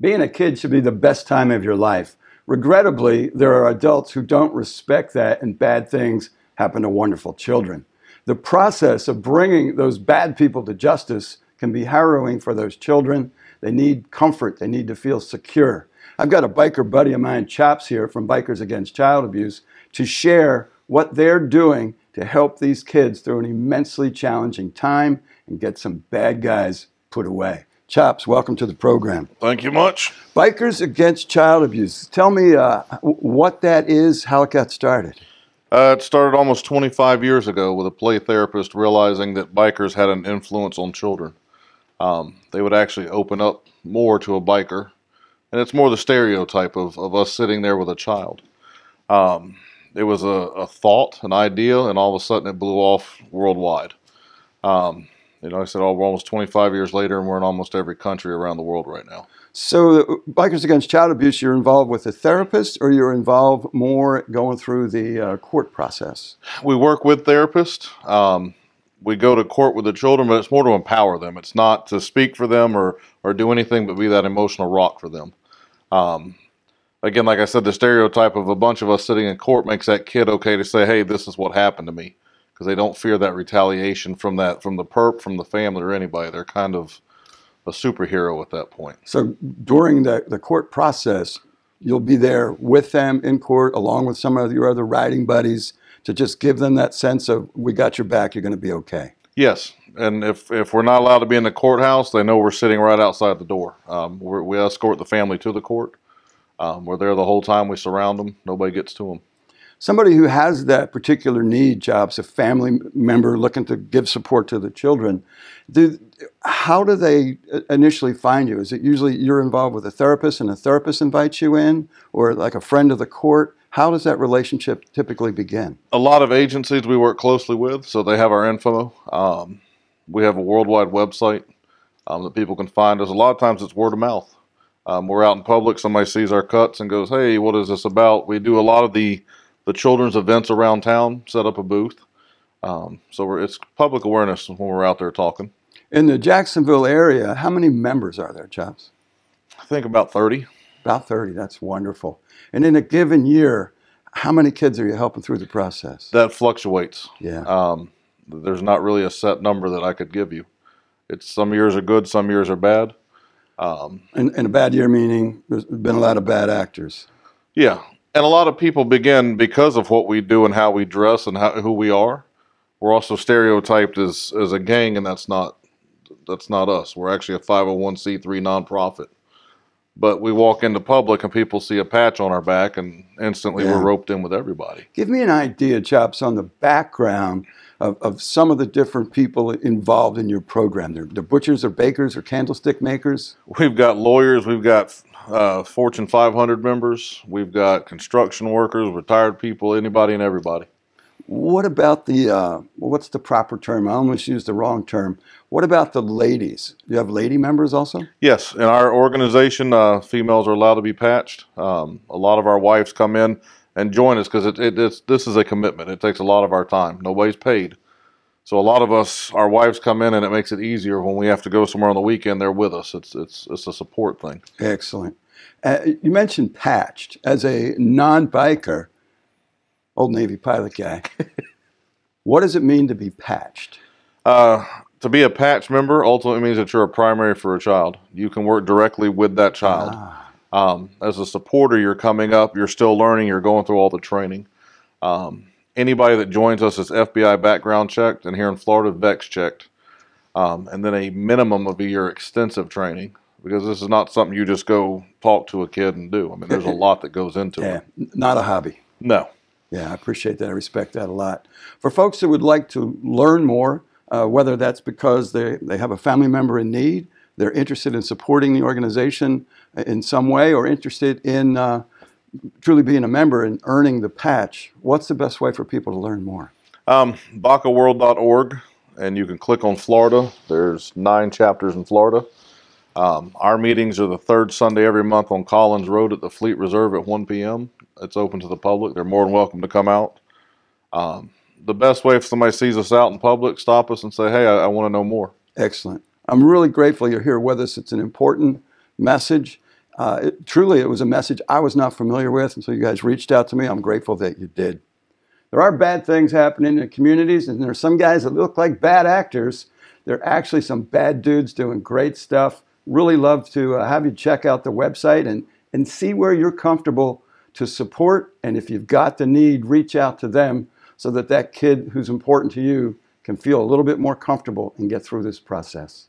Being a kid should be the best time of your life. Regrettably, there are adults who don't respect that, and bad things happen to wonderful children. The process of bringing those bad people to justice can be harrowing for those children. They need comfort, they need to feel secure. I've got a biker buddy of mine, Chops, here from Bikers Against Child Abuse to share what they're doing to help these kids through an immensely challenging time and get some bad guys put away. Chops, welcome to the program. Thank you much. Bikers Against Child Abuse. Tell me uh, what that is, how it got started. Uh, it started almost 25 years ago with a play therapist realizing that bikers had an influence on children. Um, they would actually open up more to a biker, and it's more the stereotype of, of us sitting there with a child. Um, it was a, a, thought, an idea, and all of a sudden it blew off worldwide. Um, you know, I said, oh, we're almost 25 years later, and we're in almost every country around the world right now. So, Bikers Against Child Abuse, you're involved with a therapist, or you're involved more going through the uh, court process? We work with therapists. Um, we go to court with the children, but it's more to empower them. It's not to speak for them or or do anything but be that emotional rock for them. Um, again, like I said, the stereotype of a bunch of us sitting in court makes that kid okay to say, "Hey, this is what happened to me." Because they don't fear that retaliation from that from the perp, from the family, or anybody. They're kind of a superhero at that point. So during the, the court process, you'll be there with them in court, along with some of your other riding buddies, to just give them that sense of we got your back, you're going to be okay. Yes, and if if we're not allowed to be in the courthouse, they know we're sitting right outside the door. Um, we escort the family to the court. Um, we're there the whole time. We surround them. Nobody gets to them somebody who has that particular need, Chops, a family member looking to give support to the children, do, how do they initially find you? Is it usually you're involved with a therapist and a therapist invites you in, or like a friend of the court? How does that relationship typically begin? A lot of agencies we work closely with, so they have our info. Um, we have a worldwide website um, that people can find us. A lot of times it's word of mouth. Um, we're out in public, somebody sees our cuts and goes, "Hey, what is this about?" We do a lot of the the children's events around town, set up a booth. Um, so it's public awareness when we're out there talking. In the Jacksonville area, how many members are there, Chops? I think about 30. About 30, that's wonderful. And in a given year, how many kids are you helping through the process? That fluctuates. Yeah. Um, there's not really a set number that I could give you. It's some years are good, some years are bad. Um, and, and a bad year meaning there's been a lot of bad actors. Yeah, and a lot of people begin because of what we do and how we dress and how, who we are. We're also stereotyped as, as a gang, and that's not that's not us. We're actually a 501c3 nonprofit. But we walk into public and people see a patch on our back, and instantly yeah. we're roped in with everybody. Give me an idea, Chops, on the background of, of some of the different people involved in your program. They're, they're butchers or bakers or candlestick makers? We've got lawyers, we've got uh, Fortune 500 members. We've got construction workers, retired people, anybody and everybody. What about the, uh, what's the proper term? I almost used the wrong term. What about the ladies? Do you have lady members also? Yes. In our organization, uh, females are allowed to be patched. Um, a lot of our wives come in and join us because it, it, this is a commitment. It takes a lot of our time. Nobody's paid. So a lot of us, our wives come in, and it makes it easier when we have to go somewhere on the weekend. They're with us. It's it's it's a support thing. Excellent. Uh, you mentioned patched as a non-biker, old Navy pilot guy. what does it mean to be patched? Uh, to be a patch member ultimately means that you're a primary for a child. You can work directly with that child. Ah. Um, as a supporter, you're coming up, you're still learning, you're going through all the training. Um, anybody that joins us is FBI background checked, and here in Florida, VECHS checked. Um, and then a minimum of a year extensive training because this is not something you just go talk to a kid and do. I mean, there's a lot that goes into yeah, it. Not a hobby. No. Yeah, I appreciate that. I respect that a lot. For folks that would like to learn more, uh, whether that's because they, they have a family member in need, they're interested in supporting the organization in some way, or interested in uh, truly being a member and earning the patch, what's the best way for people to learn more? Um, BACAworld.org, and you can click on Florida. There's nine chapters in Florida. Um, our meetings are the third Sunday every month on Collins Road at the Fleet Reserve at 1 p.m. It's open to the public. They're more than welcome to come out. Um, the best way if somebody sees us out in public, stop us and say, hey, I, I want to know more. Excellent. I'm really grateful you're here with us. It's an important message Uh, it, truly, it was a message I was not familiar with, and so you guys reached out to me. I'm grateful that you did. There are bad things happening in communities, and there are some guys that look like bad actors. There are actually some bad dudes doing great stuff. Really love to uh, have you check out the website and, and see where you're comfortable to support. And if you've got the need, reach out to them so that that kid who's important to you can feel a little bit more comfortable and get through this process.